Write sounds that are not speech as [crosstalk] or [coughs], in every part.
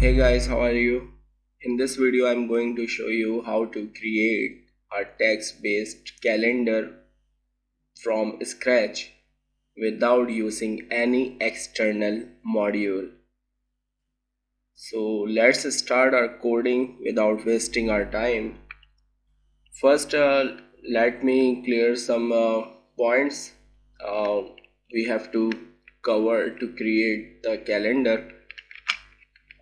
Hey guys, how are you? In this video, I'm going to show you how to create a text-based calendar from scratch without using any external module. So let's start our coding without wasting our time. First, uh, let me clear some uh, points uh, we have to cover to create the calendar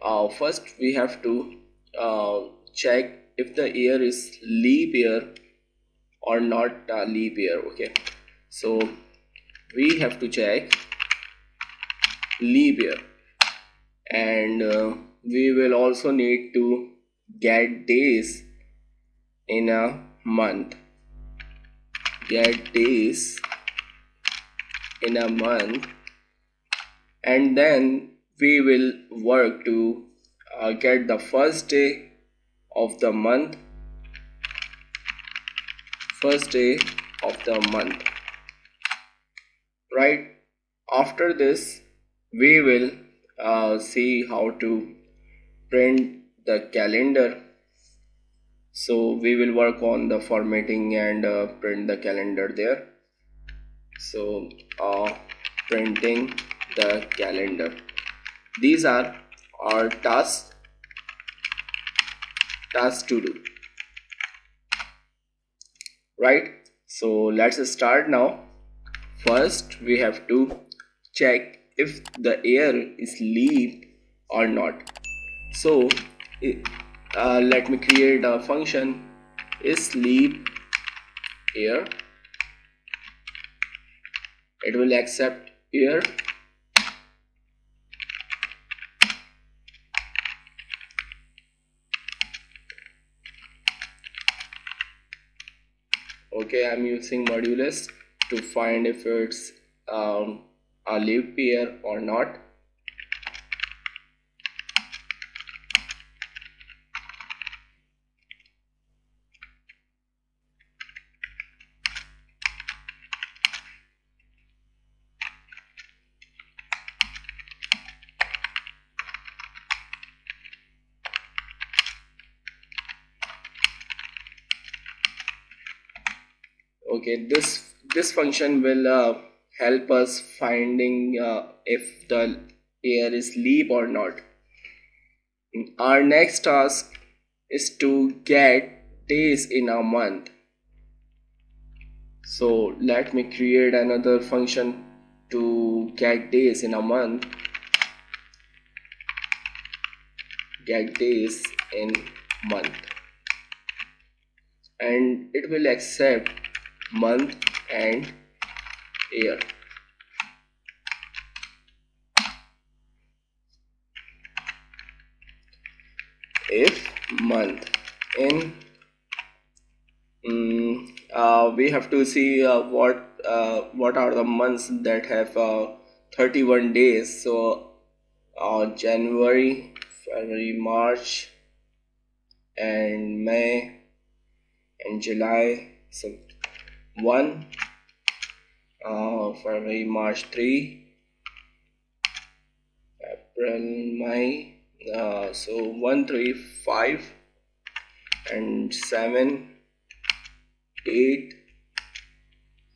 uh, first we have to uh, check if the year is leap year or not uh, leap year okay? So we have to check leap year and uh, we will also need to get days in a month. Get days in a month. And then we will work to uh, get the first day of the month. First day of the month. Right after this we will uh, see how to print the calendar. So we will work on the formatting and uh, print the calendar there. So uh, printing the calendar these are our tasks tasks to do. Right so let's start now. First we have to check if the year is leap or not. So uh, let me create a function. Is leap year it will accept year okay i'm using modulus to find if it's um, a leap year or not okay this this function will uh, help us finding uh, if the year is leap or not. Our next task is to get days in a month. So let me create another function to get days in a month. Get days in month. And it will accept month and year. If month in um, uh, we have to see uh, what uh, what are the months that have uh, 31 days. So uh, January February March and May and July so 1 uh, for February March 3 April May uh, so 1 3 5 and 7 8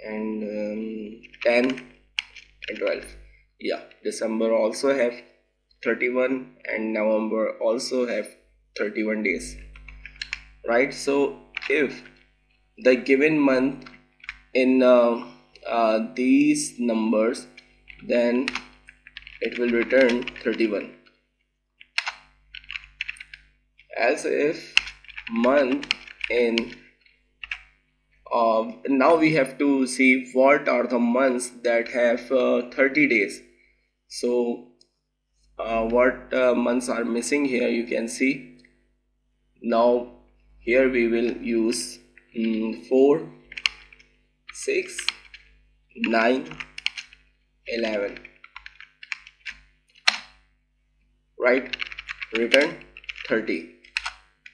and um, 10 and 12 yeah December also have 31 and November also have 31 days. Right so if the given month in uh, uh, these numbers then it will return 31 as if month in uh, now we have to see what are the months that have uh, 30 days. So uh, what uh, months are missing here you can see. Now here we will use mm, 4 6 9 11 right? Return 30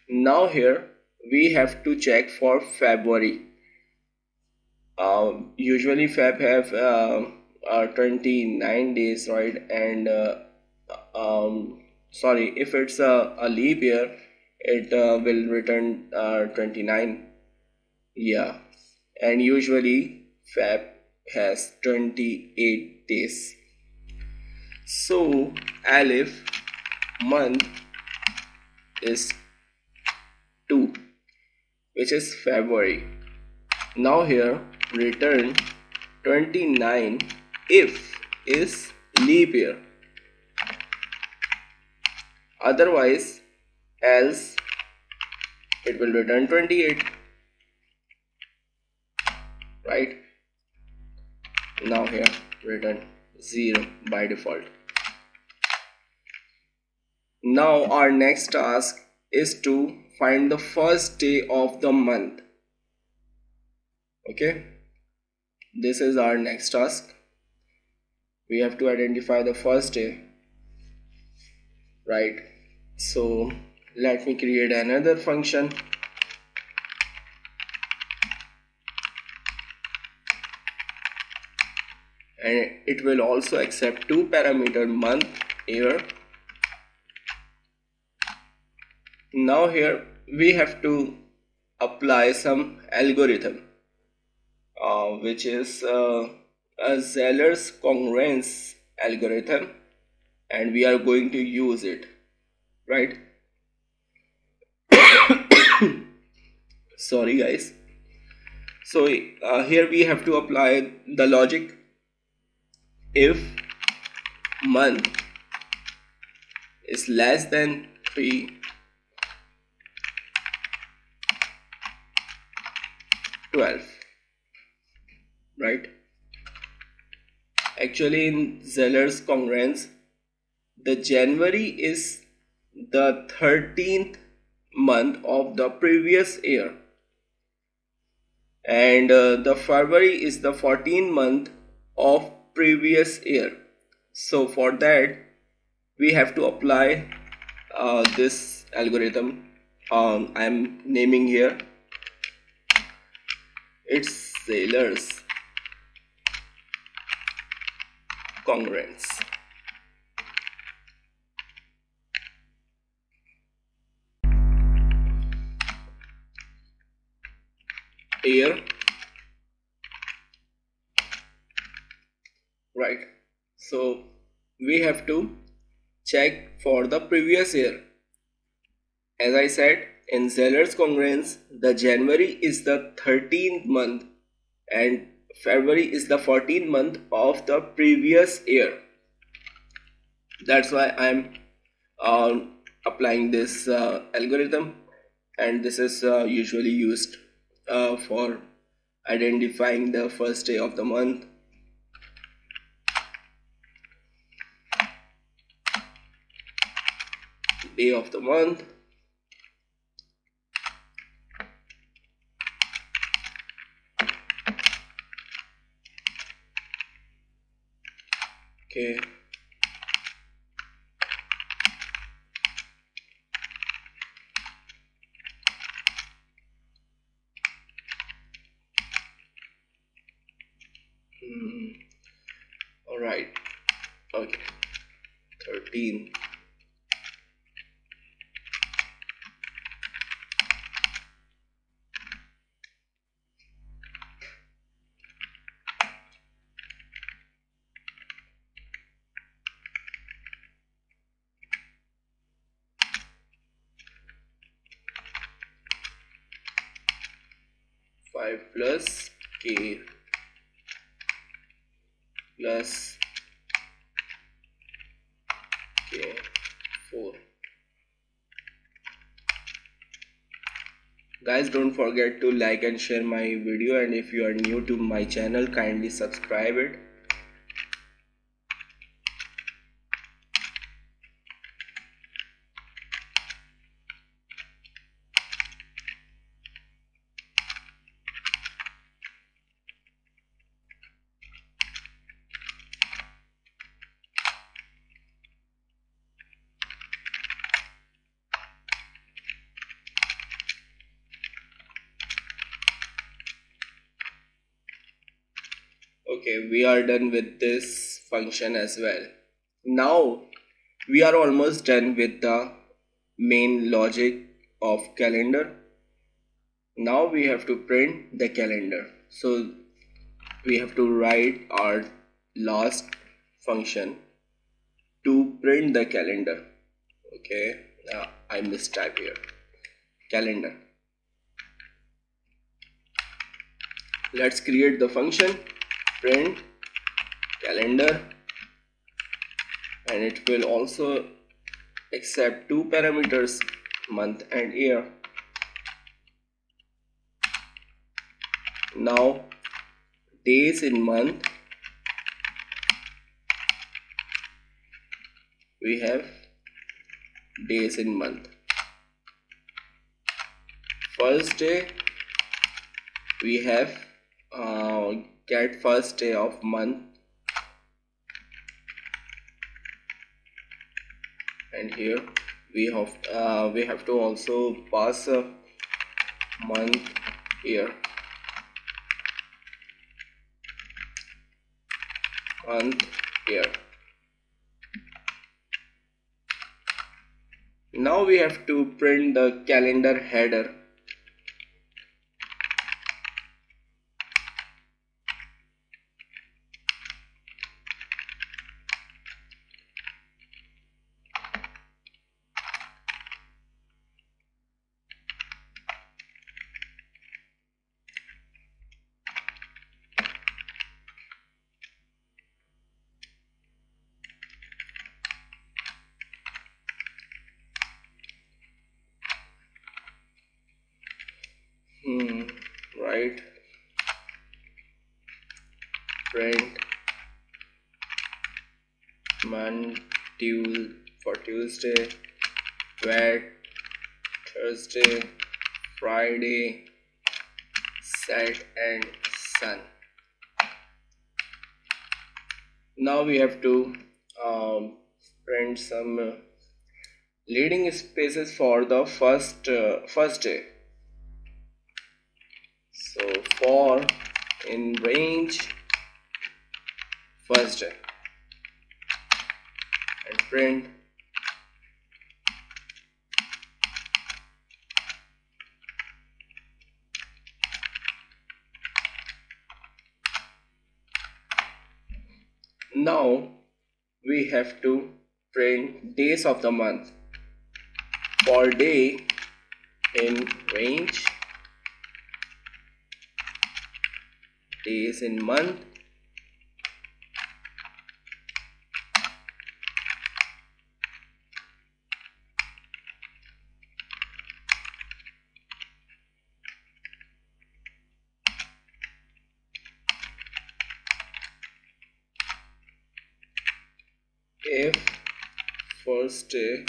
now here we have to check for February. Um, usually Feb have uh, uh, 29 days right? And uh, um, sorry if it's a, a leap year it uh, will return uh, 29 yeah and usually feb has 28 days. So elif month is 2 which is february. Now here return 29 if is leap year. Otherwise else it will return 28 right? Now here return 0 by default. Now our next task is to find the first day of the month. Okay? This is our next task. We have to identify the first day. Right? So let me create another function and it will also accept two parameter month year. Now here we have to apply some algorithm uh, which is uh, a Zeller's congruence algorithm and we are going to use it right? [coughs] Sorry guys. So uh, here we have to apply the logic if month is less than 3 12 right? Actually in Zeller's congruence the January is the 13th month of the previous year. And uh, the February is the 14th month of previous year. So for that we have to apply uh, this algorithm. Um, I'm naming here. It's Zeller's congruence. Here right. So we have to check for the previous year. As I said in Zeller's congruence the January is the 13th month and February is the 14th month of the previous year. That's why I'm uh, applying this uh, algorithm and this is uh, usually used uh, for identifying the first day of the month day of the month. Okay. Hmm. all right. Okay. 13 5 plus k plus k 4 guys don't forget to like and share my video and if you are new to my channel kindly subscribe it okay we are done with this function as well. Now we are almost done with the main logic of calendar. Now we have to print the calendar. So we have to write our last function to print the calendar. Okay now I mistype here. Calendar. Let's create the function print calendar and it will also accept two parameters month and year. Now days in month we have days in month. First day we have uh, get first day of month. And here we have uh, we have to also pass a month here. Month here. Now we have to print the calendar header month for Tuesday wet Thursday Friday set and sun. Now we have to um, print some uh, leading spaces for the first uh, first day. So for in range first day and print now we have to print days of the month. For day in range. Days in month if first day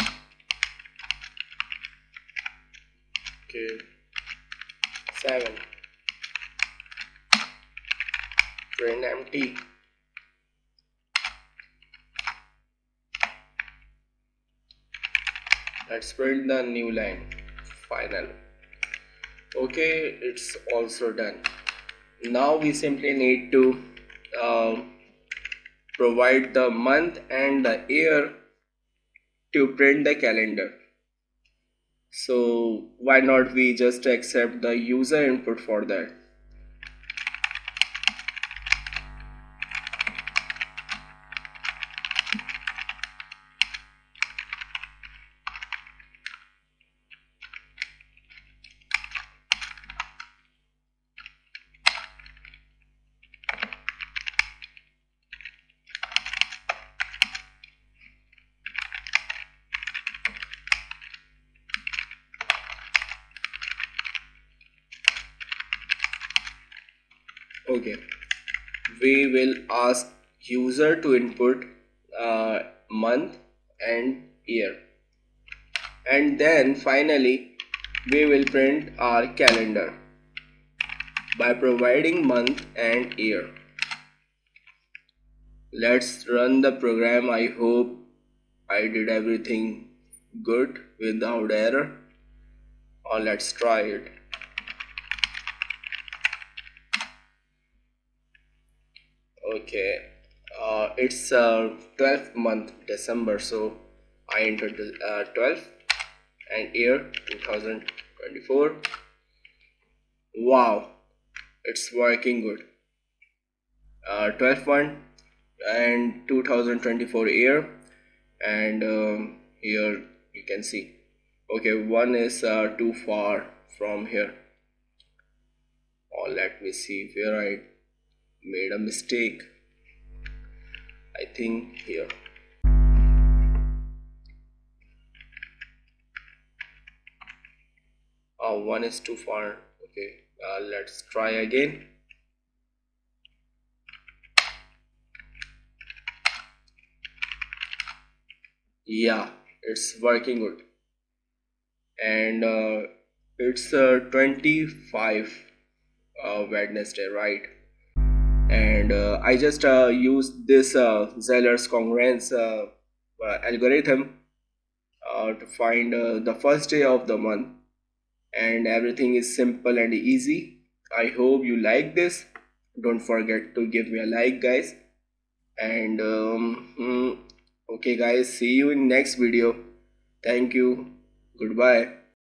okay 7 print empty. Let's print the new line final. Okay it's also done. Now we simply need to uh, provide the month and the year to print the calendar. So why not we just accept the user input for that okay. We will ask user to input uh, month and year. And then finally we will print our calendar by providing month and year. Let's run the program. I hope i did everything good without error. Or let's try it okay uh, it's uh, 12th month December so I entered the uh, 12 and year 2024 wow it's working good. Uh, 12 one and 2024 year and um, here you can see. Okay one is uh, too far from here. Or oh, let me see where I made a mistake. I think here. Oh one is too far. Okay uh, let's try again. Yeah it's working good. And uh, it's uh, 25 uh, Wednesday right and uh, I just uh, used this uh, Zeller's congruence algorithm to find the first day of the month. And everything is simple and easy. I hope you like this. Don't forget to give me a like guys. And um, hmm, okay guys see you in next video. Thank you. Goodbye